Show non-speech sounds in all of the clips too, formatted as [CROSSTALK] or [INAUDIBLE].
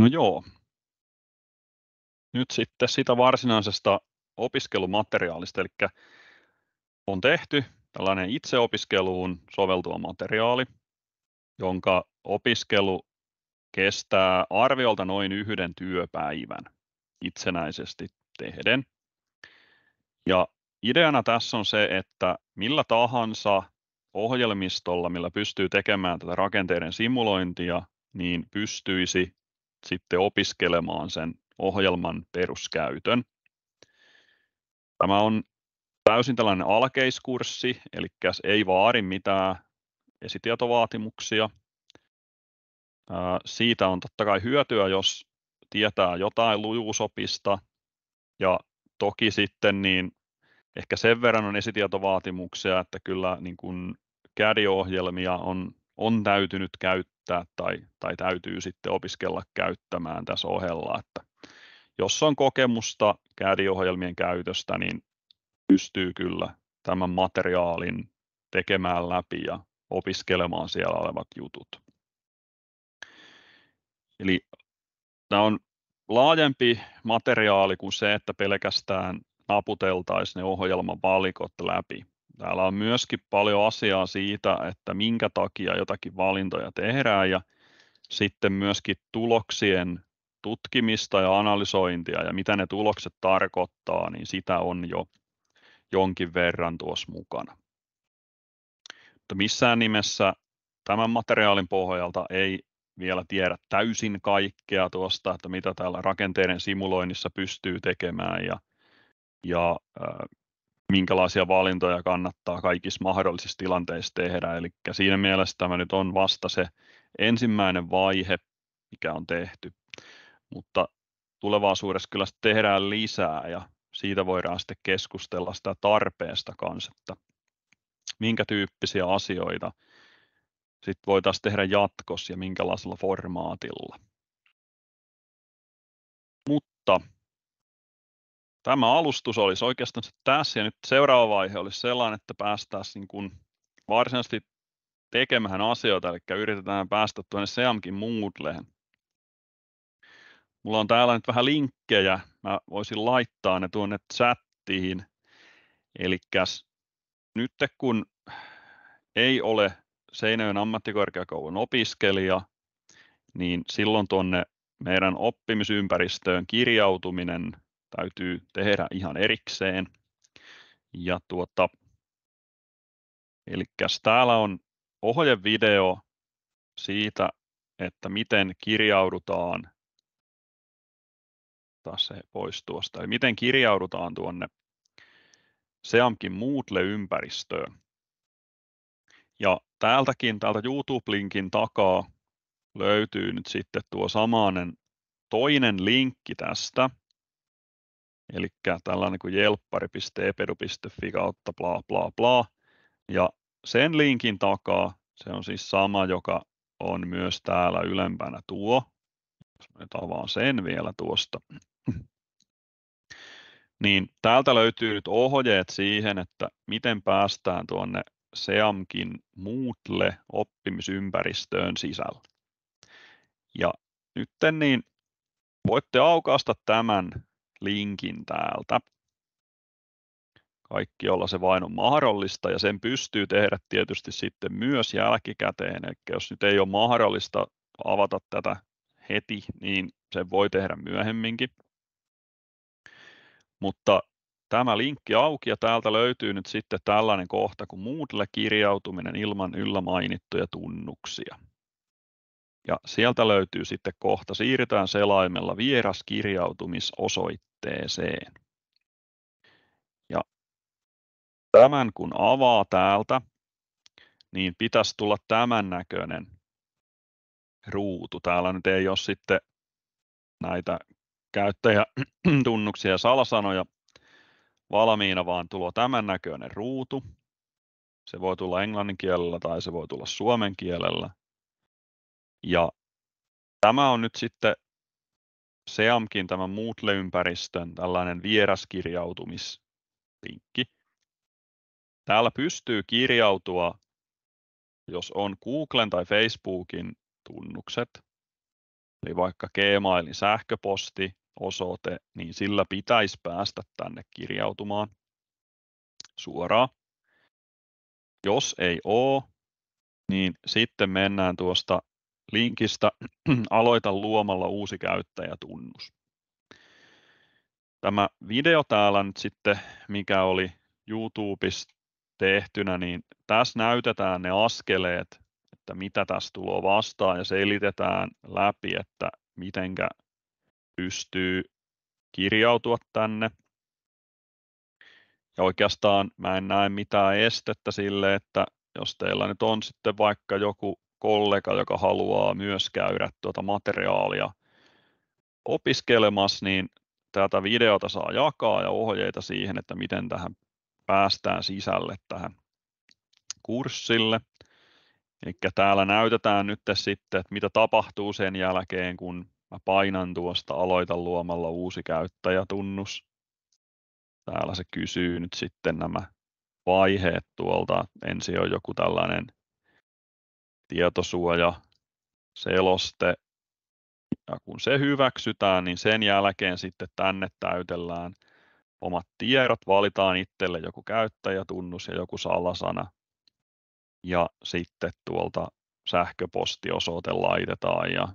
No joo. Nyt sitten sitä varsinaisesta opiskelumateriaalista, eli on tehty tällainen itseopiskeluun soveltuva materiaali, jonka opiskelu kestää arviolta noin yhden työpäivän itsenäisesti tehden. Ja ideana tässä on se, että millä tahansa ohjelmistolla, millä pystyy tekemään tätä rakenteiden simulointia, niin pystyisi sitten opiskelemaan sen ohjelman peruskäytön. Tämä on täysin tällainen alkeiskurssi, eli ei vaadi mitään esitietovaatimuksia. Siitä on totta kai hyötyä, jos tietää jotain lujuusopista ja toki sitten niin ehkä sen verran on esitietovaatimuksia, että kyllä niin kuin CAD-ohjelmia on, on täytynyt käyttää tai, tai täytyy sitten opiskella käyttämään tässä ohella, että jos on kokemusta CAD-ohjelmien käytöstä, niin pystyy kyllä tämän materiaalin tekemään läpi ja opiskelemaan siellä olevat jutut. Eli tämä on laajempi materiaali kuin se, että pelkästään naputeltaisiin ne ohjelman valikot läpi. Täällä on myöskin paljon asiaa siitä, että minkä takia jotakin valintoja tehdään ja sitten myöskin tuloksien tutkimista ja analysointia ja mitä ne tulokset tarkoittaa, niin sitä on jo jonkin verran tuossa mukana. Mutta missään nimessä tämän materiaalin pohjalta ei vielä tiedä täysin kaikkea tuosta, että mitä täällä rakenteiden simuloinnissa pystyy tekemään ja, ja minkälaisia valintoja kannattaa kaikissa mahdollisissa tilanteissa tehdä. Eli siinä mielessä tämä nyt on vasta se ensimmäinen vaihe, mikä on tehty, mutta tulevaisuudessa kyllä tehdään lisää ja siitä voidaan sitten keskustella sitä tarpeesta kanssa, että minkä tyyppisiä asioita sitten voitaisiin tehdä jatkossa ja minkälaisella formaatilla. Mutta tämä alustus olisi oikeastaan tässä ja nyt seuraava vaihe olisi sellainen, että päästäisiin niin varsinaisesti tekemään asioita, eli yritetään päästä tuonne Seamkin Moodleen. Mulla on täällä nyt vähän linkkejä, mä voisin laittaa ne tuonne chattiin. Eli nyt kun ei ole Seinäjoen ammattikorkeakoulun opiskelija, niin silloin tuonne meidän oppimisympäristöön kirjautuminen täytyy tehdä ihan erikseen. Ja tuota, eli täällä on ohjevideo siitä, että miten kirjaudutaan taas se pois tuosta. Eli miten kirjaudutaan tuonne Seamkin Moodle-ympäristöön. Ja täältäkin, täältä YouTube-linkin takaa löytyy nyt sitten tuo samainen toinen linkki tästä. Eli tällainen kuin jelppari.epedu.fi kautta bla bla bla. Ja sen linkin takaa, se on siis sama, joka on myös täällä ylempänä tuo. Jos nyt avaan sen vielä tuosta. Niin täältä löytyy nyt ohjeet siihen, että miten päästään tuonne Seamkin Moodle oppimisympäristöön sisällä. Ja nyt niin voitte aukaista tämän linkin täältä. Kaikki, jolla se vain on mahdollista ja sen pystyy tehdä tietysti sitten myös jälkikäteen. Eli jos nyt ei ole mahdollista avata tätä heti, niin sen voi tehdä myöhemminkin. Mutta tämä linkki auki ja täältä löytyy nyt sitten tällainen kohta kuin Moodle-kirjautuminen ilman yllä mainittuja tunnuksia. Ja sieltä löytyy sitten kohta, siirrytään selaimella vieraskirjautumisosoitteeseen. Ja tämän kun avaa täältä, niin pitäisi tulla tämän näköinen ruutu. Täällä nyt ei ole sitten näitä käyttäjätunnuksia [CLEARS THROAT] ja salasanoja valmiina, vaan tulo tämän näköinen ruutu. Se voi tulla englannin kielellä tai se voi tulla suomen kielellä. Ja tämä on nyt sitten SEAMkin tämän Moodle-ympäristön tällainen vieraskirjautumislinkki. Täällä pystyy kirjautua, jos on Googlen tai Facebookin tunnukset, eli vaikka Gmailin sähköpostiosoite, niin sillä pitäisi päästä tänne kirjautumaan suoraan. Jos ei ole, niin sitten mennään tuosta linkistä [CLEARS THROAT] aloita luomalla uusi käyttäjätunnus. Tämä video täällä nyt sitten, mikä oli YouTubessa tehtynä, niin tässä näytetään ne askeleet, että mitä tässä tulee vastaan ja selitetään läpi, että mitenkä pystyy kirjautua tänne. Ja oikeastaan mä en näe mitään estettä sille, että jos teillä nyt on sitten vaikka joku kollega, joka haluaa myös käydä tuota materiaalia opiskelemassa, niin tätä videota saa jakaa ja ohjeita siihen, että miten tähän päästään sisälle tähän kurssille. Eli täällä näytetään nyt sitten, että mitä tapahtuu sen jälkeen, kun mä painan tuosta aloita luomalla uusi käyttäjätunnus. Täällä se kysyy nyt sitten nämä vaiheet tuolta. Ensin on joku tällainen tietosuoja, seloste, ja kun se hyväksytään, niin sen jälkeen sitten tänne täytellään omat tiedot, valitaan itselle joku käyttäjätunnus ja joku salasana. Ja sitten tuolta sähköpostiosoite laitetaan ja,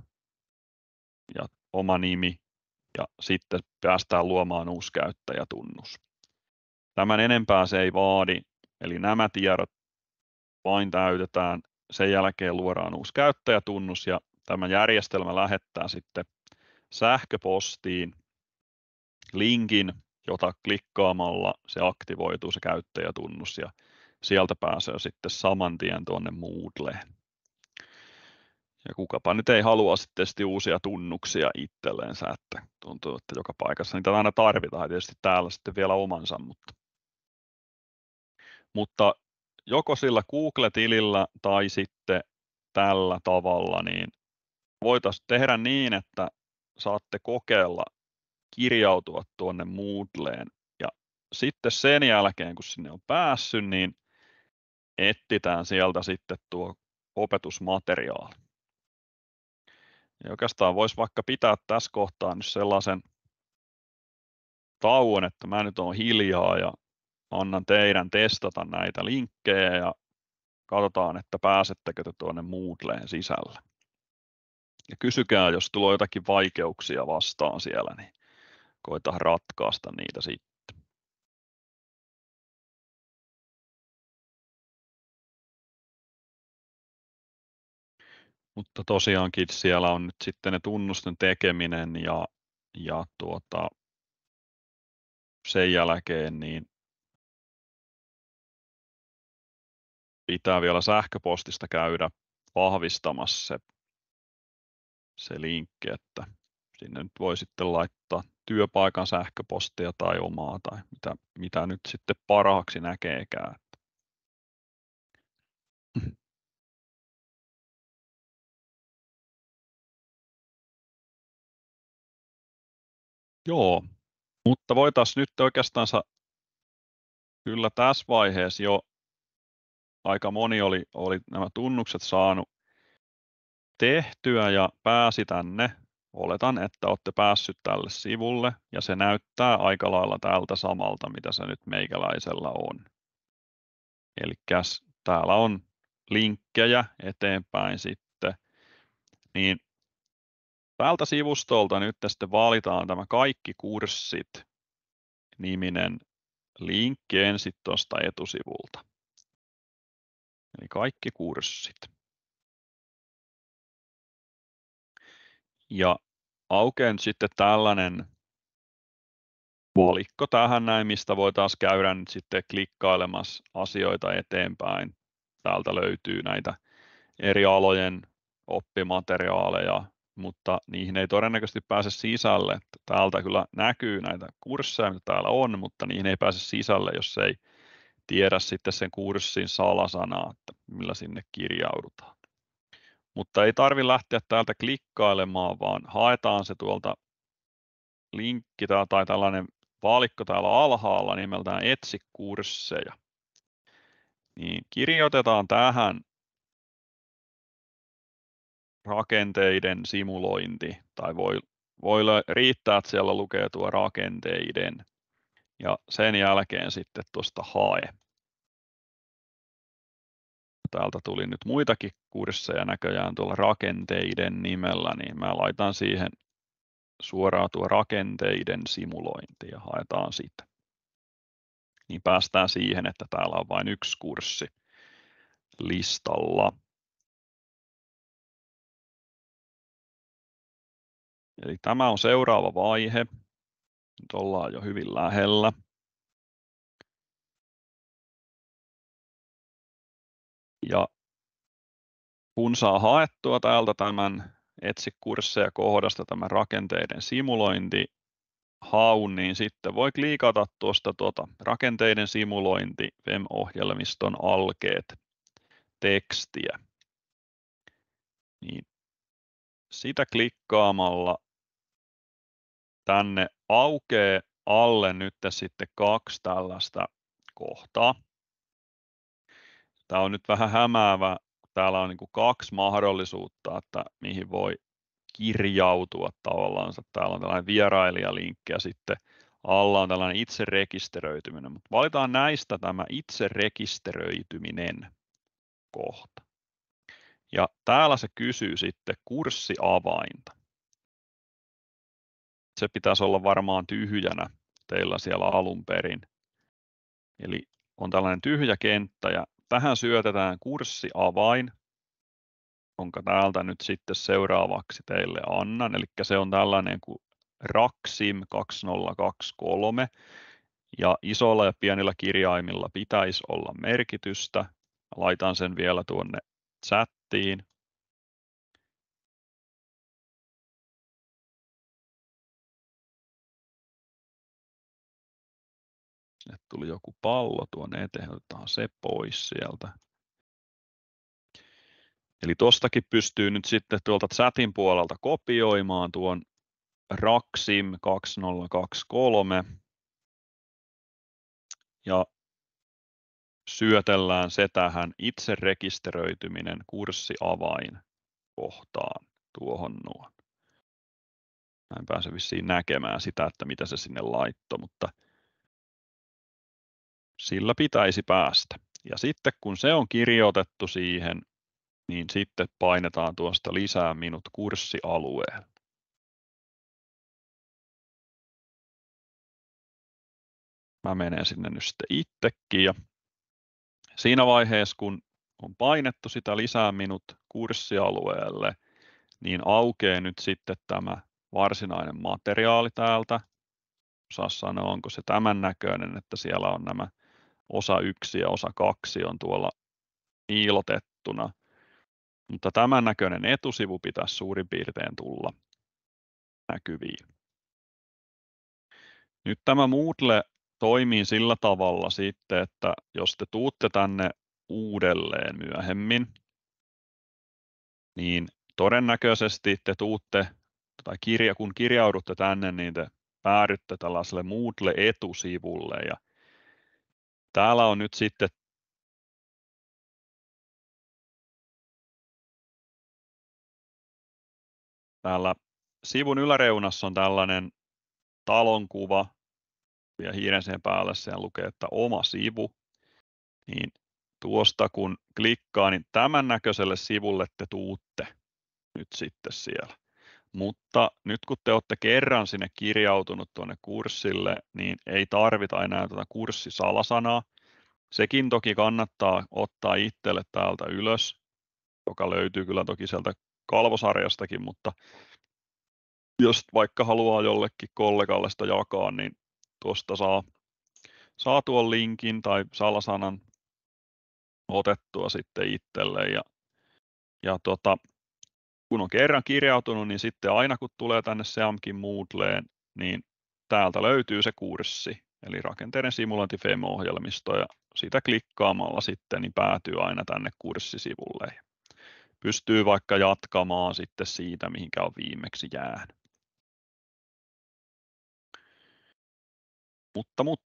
ja oma nimi ja sitten päästään luomaan uusi käyttäjätunnus. Tämän enempää se ei vaadi, eli nämä tiedot vain täytetään, sen jälkeen luodaan uusi käyttäjätunnus ja tämä järjestelmä lähettää sitten sähköpostiin linkin, jota klikkaamalla se aktivoituu se käyttäjätunnus ja sieltä pääsee sitten saman tien tuonne Moodleen. Ja kukapa nyt ei halua sitten uusia tunnuksia itselleensä, että tuntuu, että joka paikassa niitä aina tarvitaan, tietysti täällä sitten vielä omansa, mutta, mutta joko sillä Google-tilillä tai sitten tällä tavalla, niin voitaisiin tehdä niin, että saatte kokeilla kirjautua tuonne Moodleen ja sitten sen jälkeen, kun sinne on päässyt, niin etsitään sieltä sitten tuo opetusmateriaali. Ja oikeastaan voisi vaikka pitää tässä kohtaa nyt sellaisen tauon, että mä nyt olen hiljaa ja annan teidän testata näitä linkkejä ja katsotaan, että pääsettekö te tuonne Moodleen sisälle. Ja kysykää, jos tulee jotakin vaikeuksia vastaan siellä, niin koita ratkaista niitä sitten. Mutta tosiaankin siellä on nyt sitten ne tunnusten tekeminen ja, ja tuota, sen jälkeen niin pitää vielä sähköpostista käydä vahvistamassa se, se linkki, että sinne nyt voi sitten laittaa työpaikan sähköpostia tai omaa tai mitä, mitä nyt sitten parhaaksi näkeekään. [CLEARS THROAT] Joo, mutta voitaisiin nyt oikeastaan kyllä tässä vaiheessa jo aika moni oli, oli nämä tunnukset saanut tehtyä ja pääsi tänne. Oletan, että olette päässyt tälle sivulle ja se näyttää aika lailla tältä samalta, mitä se nyt meikäläisellä on. Eli täällä on linkkejä eteenpäin sitten. Niin tältä sivustolta nyt sitten valitaan tämä kaikki kurssit niminen linkki ensin tuosta etusivulta. Eli kaikki kurssit. Ja aukeaa sitten tällainen valikko tähän näin, mistä voi taas käydä nyt sitten klikkailemassa asioita eteenpäin. Täältä löytyy näitä eri alojen oppimateriaaleja, mutta niihin ei todennäköisesti pääse sisälle. Täältä kyllä näkyy näitä kursseja, mitä täällä on, mutta niihin ei pääse sisälle, jos ei tiedä sitten sen kurssin salasanaa, että millä sinne kirjaudutaan. Mutta ei tarvi lähteä täältä klikkailemaan, vaan haetaan se tuolta linkki tai tällainen vaalikko täällä alhaalla nimeltään etsi kursseja. Niin kirjoitetaan tähän rakenteiden simulointi, tai voi, voi riittää, että siellä lukee tuo rakenteiden, ja sen jälkeen sitten tuosta hae. Täältä tuli nyt muitakin kursseja näköjään tuolla rakenteiden nimellä, niin mä laitan siihen suoraan tuo rakenteiden simulointi ja haetaan sitä. Niin päästään siihen, että täällä on vain yksi kurssi listalla. Eli tämä on seuraava vaihe. Nyt ollaan jo hyvin lähellä. Ja kun saa haettua täältä tämän etsi kursseja kohdasta tämän rakenteiden simulointi haun, niin sitten voi klikata tuosta tuota rakenteiden simulointi VEM-ohjelmiston alkeet tekstiä. Niin sitä klikkaamalla tänne aukeaa alle nyt sitten kaksi tällaista kohtaa. Tämä on nyt vähän hämäävä. Täällä on niin kuin kaksi mahdollisuutta, että mihin voi kirjautua tavallaan. Täällä on tällainen vierailijalinkki ja sitten alla on tällainen itse rekisteröityminen. Mutta valitaan näistä tämä itse rekisteröityminen kohta. Ja täällä se kysyy sitten kurssiavainta. Se pitäisi olla varmaan tyhjänä teillä siellä alun perin. Eli on tällainen tyhjä kenttä ja tähän syötetään kurssiavain, jonka täältä nyt sitten seuraavaksi teille annan. Eli se on tällainen kuin Raksim 2023 ja isolla ja pienillä kirjaimilla pitäisi olla merkitystä. Laitan sen vielä tuonne chattiin. Sinne tuli joku pallo tuonne eteen, otetaan se pois sieltä. Eli tuostakin pystyy nyt sitten tuolta chatin puolelta kopioimaan tuon Raksim 2023 ja syötellään se tähän itse rekisteröityminen kurssiavain kohtaan tuohon nuon. Mä en pääse vissiin näkemään sitä, että mitä se sinne laittoi, mutta sillä pitäisi päästä. Ja sitten kun se on kirjoitettu siihen, niin sitten painetaan tuosta lisää minut kurssialueen. Mä menen sinne nyt sitten itsekin ja siinä vaiheessa kun on painettu sitä lisää minut kurssialueelle, niin aukeaa nyt sitten tämä varsinainen materiaali täältä. Osaa sanoa, onko se tämän näköinen, että siellä on nämä osa 1 ja osa 2 on tuolla piilotettuna. Mutta tämän näköinen etusivu pitäisi suurin piirtein tulla näkyviin. Nyt tämä Moodle toimii sillä tavalla sitten, että jos te tuutte tänne uudelleen myöhemmin, niin todennäköisesti te tuutte, tai kirja, kun kirjaudutte tänne, niin te päädytte tällaiselle Moodle-etusivulle ja Täällä on nyt sitten täällä sivun yläreunassa on tällainen talonkuva ja hiiren sen päälle siellä lukee, että oma sivu. Niin tuosta kun klikkaa, niin tämän näköiselle sivulle te tuutte nyt sitten siellä. Mutta nyt kun te olette kerran sinne kirjautunut tuonne kurssille, niin ei tarvita enää tätä kurssisalasanaa. Sekin toki kannattaa ottaa itselle täältä ylös, joka löytyy kyllä toki sieltä kalvosarjastakin, mutta jos vaikka haluaa jollekin kollegalle sitä jakaa, niin tuosta saa, saa tuon linkin tai salasanan otettua sitten itselle ja, ja tota, kun on kerran kirjautunut, niin sitten aina kun tulee tänne Seamkin Moodleen, niin täältä löytyy se kurssi, eli rakenteiden simulointi FEM-ohjelmisto, ja sitä klikkaamalla sitten niin päätyy aina tänne kurssisivulle. Pystyy vaikka jatkamaan sitten siitä, mihinkä on viimeksi jäänyt. Mutta, mutta